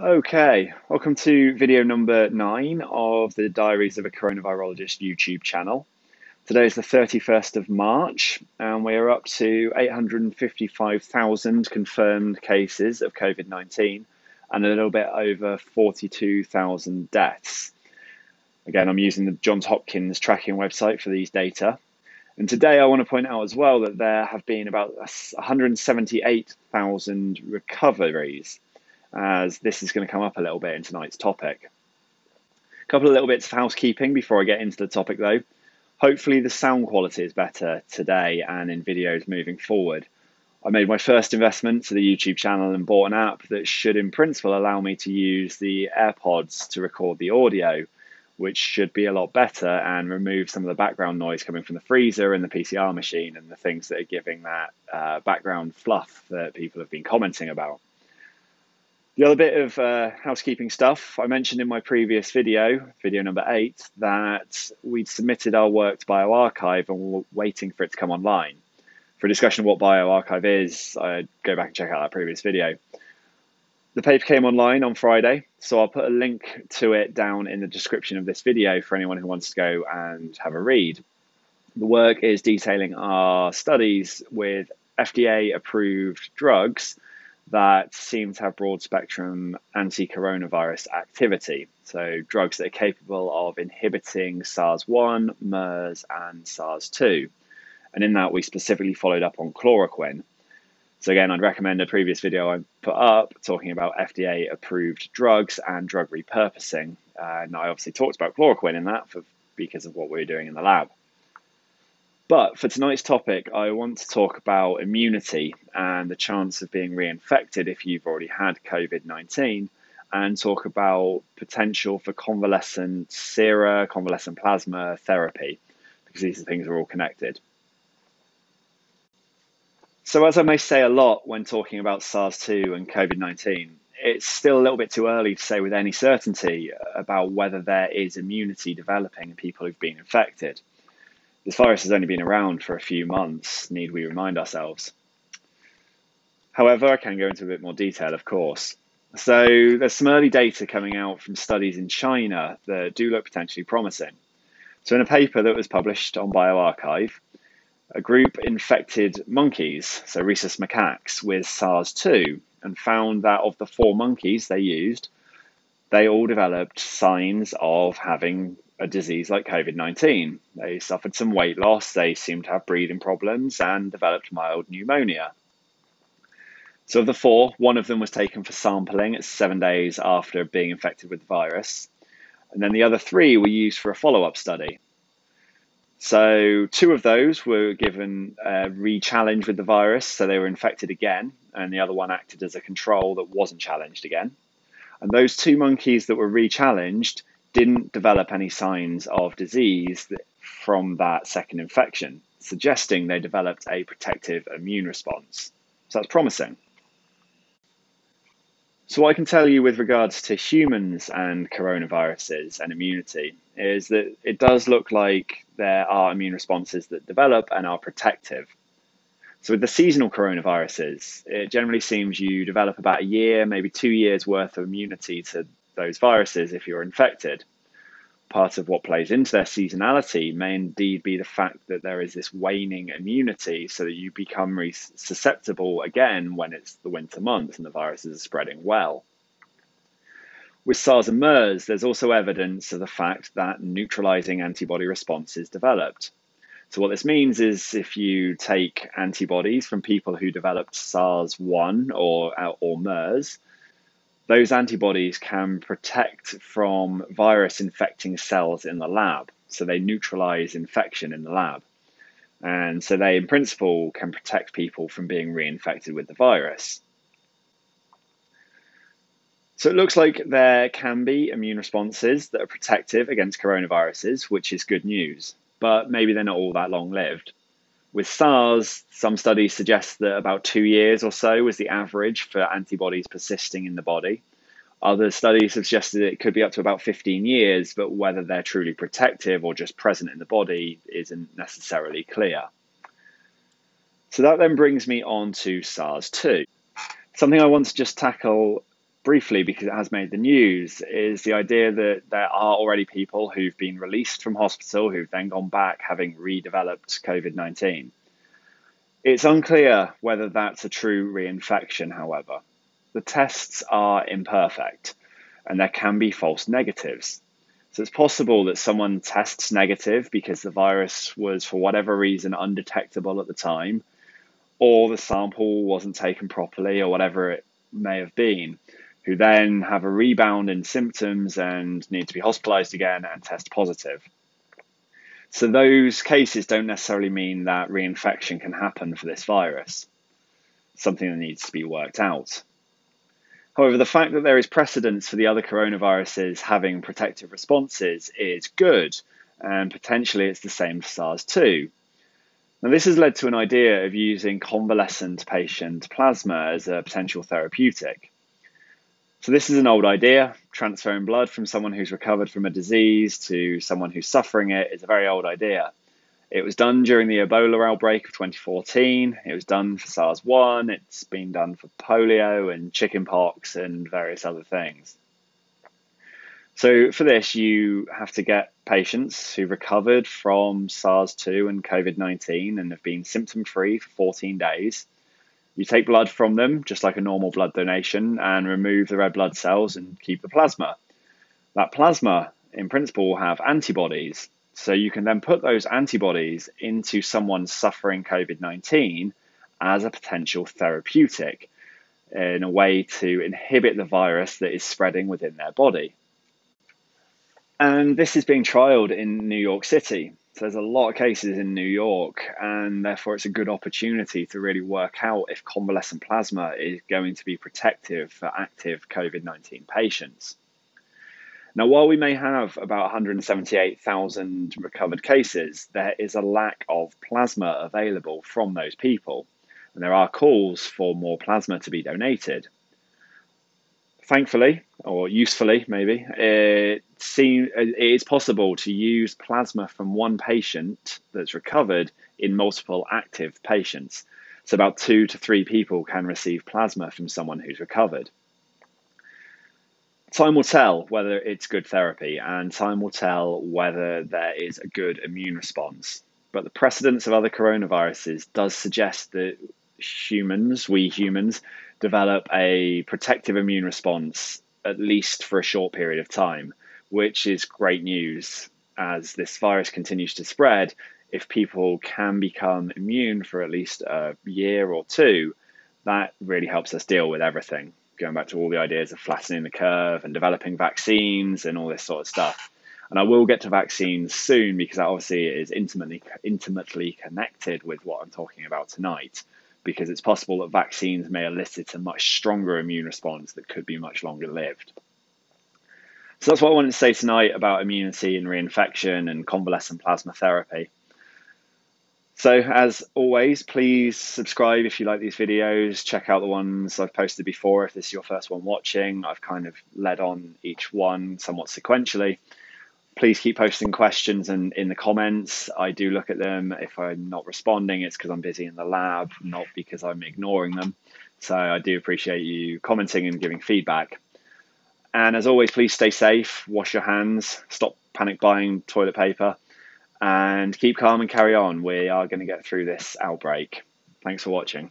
Okay, welcome to video number nine of the Diaries of a Coronavirologist YouTube channel. Today is the 31st of March, and we are up to 855,000 confirmed cases of COVID 19 and a little bit over 42,000 deaths. Again, I'm using the Johns Hopkins tracking website for these data. And today I want to point out as well that there have been about 178,000 recoveries as this is going to come up a little bit in tonight's topic. A couple of little bits of housekeeping before I get into the topic though. Hopefully, the sound quality is better today and in videos moving forward. I made my first investment to the YouTube channel and bought an app that should, in principle, allow me to use the AirPods to record the audio, which should be a lot better and remove some of the background noise coming from the freezer and the PCR machine and the things that are giving that uh, background fluff that people have been commenting about. The other bit of uh, housekeeping stuff, I mentioned in my previous video, video number eight, that we'd submitted our work to bioRxiv and we're waiting for it to come online. For a discussion of what bioRxiv is, I'd go back and check out that previous video. The paper came online on Friday, so I'll put a link to it down in the description of this video for anyone who wants to go and have a read. The work is detailing our studies with FDA approved drugs that seem to have broad spectrum anti coronavirus activity. So, drugs that are capable of inhibiting SARS 1, MERS, and SARS 2. And in that, we specifically followed up on chloroquine. So, again, I'd recommend a previous video I put up talking about FDA approved drugs and drug repurposing. Uh, and I obviously talked about chloroquine in that for, because of what we we're doing in the lab. But for tonight's topic, I want to talk about immunity and the chance of being reinfected if you've already had COVID 19, and talk about potential for convalescent sera, convalescent plasma therapy, because these things are all connected. So, as I may say a lot when talking about SARS 2 and COVID 19, it's still a little bit too early to say with any certainty about whether there is immunity developing in people who've been infected. This virus has only been around for a few months, need we remind ourselves. However, I can go into a bit more detail, of course. So, there's some early data coming out from studies in China that do look potentially promising. So, in a paper that was published on bioRxiv, a group infected monkeys, so rhesus macaques, with SARS 2 and found that of the four monkeys they used, they all developed signs of having a disease like COVID 19. They suffered some weight loss, they seemed to have breathing problems, and developed mild pneumonia. So, of the four, one of them was taken for sampling at seven days after being infected with the virus. And then the other three were used for a follow up study. So, two of those were given a re challenge with the virus, so they were infected again, and the other one acted as a control that wasn't challenged again. And those two monkeys that were re challenged didn't develop any signs of disease from that second infection, suggesting they developed a protective immune response. So that's promising. So, what I can tell you with regards to humans and coronaviruses and immunity is that it does look like there are immune responses that develop and are protective. So, with the seasonal coronaviruses, it generally seems you develop about a year, maybe two years worth of immunity to those viruses if you're infected. Part of what plays into their seasonality may indeed be the fact that there is this waning immunity so that you become susceptible again when it's the winter months and the viruses are spreading well. With SARS and MERS, there's also evidence of the fact that neutralizing antibody responses developed. So, what this means is if you take antibodies from people who developed SARS 1 or, uh, or MERS, those antibodies can protect from virus infecting cells in the lab. So they neutralize infection in the lab. And so they, in principle, can protect people from being reinfected with the virus. So it looks like there can be immune responses that are protective against coronaviruses, which is good news, but maybe they're not all that long lived. With SARS, some studies suggest that about two years or so was the average for antibodies persisting in the body. Other studies have suggested it could be up to about 15 years, but whether they're truly protective or just present in the body isn't necessarily clear. So that then brings me on to SARS 2. Something I want to just tackle briefly because it has made the news is the idea that there are already people who've been released from hospital who've then gone back having redeveloped COVID 19. It's unclear whether that's a true reinfection, however. The tests are imperfect and there can be false negatives. So it's possible that someone tests negative because the virus was, for whatever reason, undetectable at the time, or the sample wasn't taken properly, or whatever it may have been, who then have a rebound in symptoms and need to be hospitalized again and test positive. So those cases don't necessarily mean that reinfection can happen for this virus, something that needs to be worked out. However, the fact that there is precedence for the other coronaviruses having protective responses is good, and potentially it's the same for SARS 2. Now, this has led to an idea of using convalescent patient plasma as a potential therapeutic. So, this is an old idea. Transferring blood from someone who's recovered from a disease to someone who's suffering it is a very old idea. It was done during the Ebola outbreak of 2014. It was done for SARS 1. It's been done for polio and chickenpox and various other things. So, for this, you have to get patients who recovered from SARS 2 and COVID 19 and have been symptom free for 14 days you take blood from them, just like a normal blood donation, and remove the red blood cells and keep the plasma. That plasma, in principle, will have antibodies. So you can then put those antibodies into someone suffering COVID 19 as a potential therapeutic in a way to inhibit the virus that is spreading within their body. And this is being trialed in New York City. There's a lot of cases in New York, and therefore it's a good opportunity to really work out if convalescent plasma is going to be protective for active COVID 19 patients. Now, while we may have about 178,000 recovered cases, there is a lack of plasma available from those people, and there are calls for more plasma to be donated thankfully or usefully maybe it seems uh, it is possible to use plasma from one patient that's recovered in multiple active patients. So about two to three people can receive plasma from someone who's recovered. Time will tell whether it's good therapy and time will tell whether there is a good immune response. But the precedence of other coronaviruses does suggest that humans we humans develop a protective immune response at least for a short period of time, which is great news as this virus continues to spread. If people can become immune for at least a year or two, that really helps us deal with everything. Going back to all the ideas of flattening the curve and developing vaccines and all this sort of stuff. And I will get to vaccines soon because that obviously is intimately intimately connected with what I'm talking about tonight because it's possible that vaccines may elicit a much stronger immune response that could be much longer lived. So that's what I wanted to say tonight about immunity and reinfection and convalescent plasma therapy. So, as always, please subscribe if you like these videos. Check out the ones I've posted before if this is your first one watching. I've kind of led on each one somewhat sequentially please keep posting questions and in the comments. I do look at them. If I'm not responding, it's because I'm busy in the lab, not because I'm ignoring them. So I do appreciate you commenting and giving feedback. And as always, please stay safe, wash your hands, stop panic buying toilet paper, and keep calm and carry on. We are going to get through this outbreak. Thanks for watching.